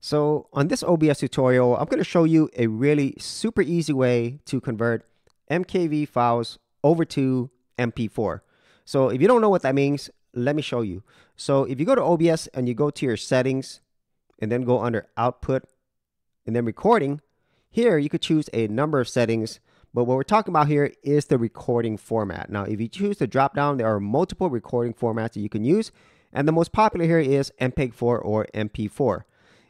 So on this OBS tutorial, I'm going to show you a really super easy way to convert MKV files over to MP4. So if you don't know what that means, let me show you. So if you go to OBS and you go to your settings and then go under output and then recording, here you could choose a number of settings, but what we're talking about here is the recording format. Now, if you choose the drop down, there are multiple recording formats that you can use, and the most popular here is MPEG-4 or MP4.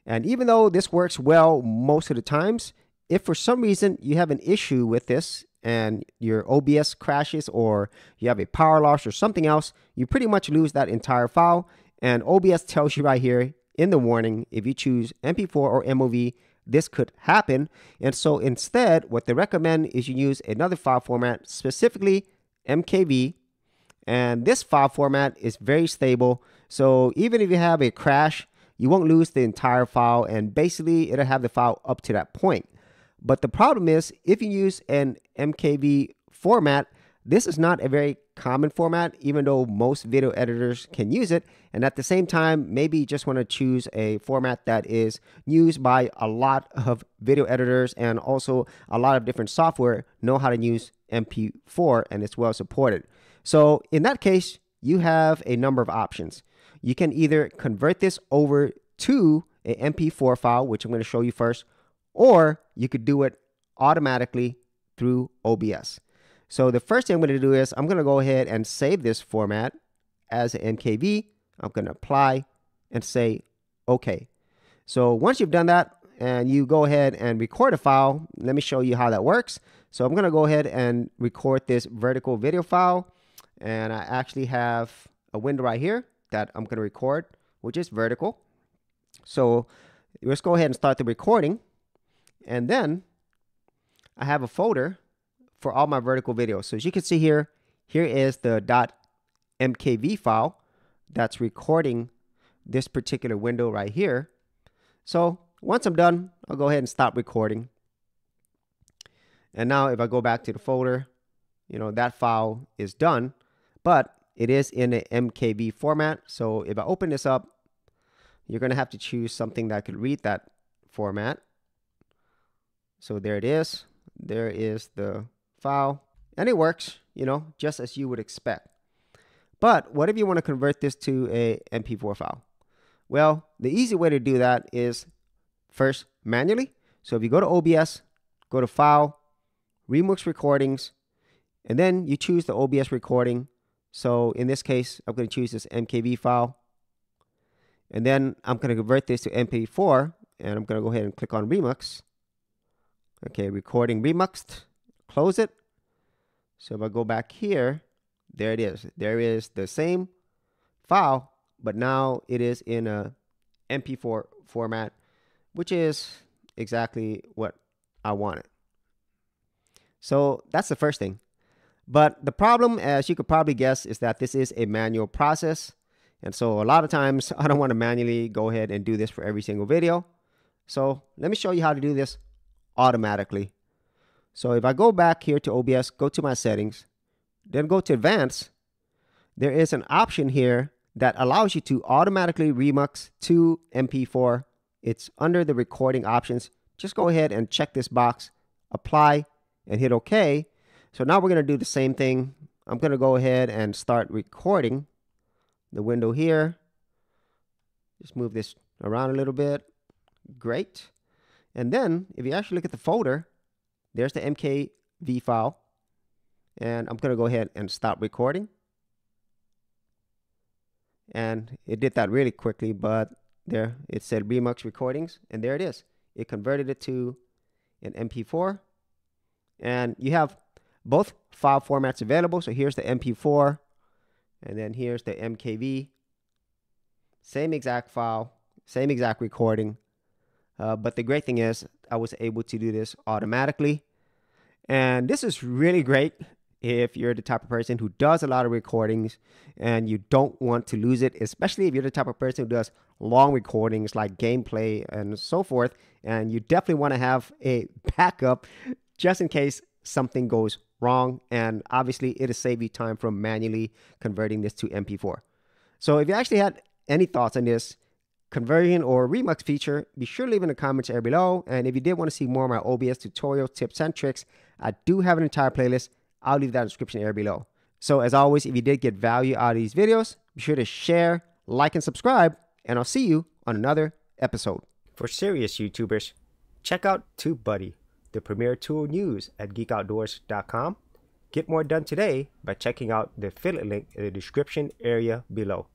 And even though this works well most of the times, if for some reason you have an issue with this and your OBS crashes or you have a power loss or something else, you pretty much lose that entire file. And OBS tells you right here in the warning, if you choose MP4 or MOV, this could happen. And so instead, what they recommend is you use another file format, specifically MKV. And this file format is very stable. So even if you have a crash, you won't lose the entire file and basically it'll have the file up to that point. But the problem is if you use an MKV format, this is not a very common format, even though most video editors can use it. And at the same time, maybe you just want to choose a format that is used by a lot of video editors and also a lot of different software know how to use MP4 and it's well supported. So in that case, you have a number of options you can either convert this over to a MP4 file, which I'm going to show you first, or you could do it automatically through OBS. So the first thing I'm going to do is I'm going to go ahead and save this format as an MKV. I'm going to apply and say OK. So once you've done that and you go ahead and record a file, let me show you how that works. So I'm going to go ahead and record this vertical video file. And I actually have a window right here that I'm going to record, which is vertical. So let's go ahead and start the recording. And then I have a folder for all my vertical videos. So as you can see here, here is the .mkv file that's recording this particular window right here. So once I'm done, I'll go ahead and stop recording. And now if I go back to the folder, you know, that file is done. But it is in an MKV format. So if I open this up, you're going to have to choose something that could read that format. So there it is. There is the file. And it works, you know, just as you would expect. But what if you want to convert this to a MP4 file? Well, the easy way to do that is first manually. So if you go to OBS, go to File, Remux Recordings, and then you choose the OBS recording so in this case, I'm going to choose this MKV file. And then I'm going to convert this to MP4. And I'm going to go ahead and click on Remux. Okay, recording remuxed. Close it. So if I go back here, there it is. There is the same file, but now it is in a MP4 format, which is exactly what I wanted. So that's the first thing. But the problem, as you could probably guess, is that this is a manual process. And so a lot of times I don't want to manually go ahead and do this for every single video. So let me show you how to do this automatically. So if I go back here to OBS, go to my settings, then go to advanced, there is an option here that allows you to automatically remux to MP4. It's under the recording options. Just go ahead and check this box, apply, and hit OK. So now we're going to do the same thing. I'm going to go ahead and start recording the window here. Just move this around a little bit. Great. And then if you actually look at the folder, there's the MKV file. And I'm going to go ahead and stop recording. And it did that really quickly, but there it said Remux Recordings, and there it is. It converted it to an MP4. And you have both file formats available. So here's the MP4 and then here's the MKV. Same exact file, same exact recording. Uh, but the great thing is I was able to do this automatically. And this is really great if you're the type of person who does a lot of recordings and you don't want to lose it, especially if you're the type of person who does long recordings like gameplay and so forth. And you definitely want to have a backup just in case something goes wrong. And obviously, it'll save you time from manually converting this to MP4. So if you actually had any thoughts on this, conversion or remux feature, be sure to leave in the comments area below. And if you did want to see more of my OBS tutorial tips and tricks, I do have an entire playlist. I'll leave that in the description area below. So as always, if you did get value out of these videos, be sure to share, like, and subscribe, and I'll see you on another episode. For serious YouTubers, check out TubeBuddy, the premier tool news at geekoutdoors.com. Get more done today by checking out the affiliate link in the description area below.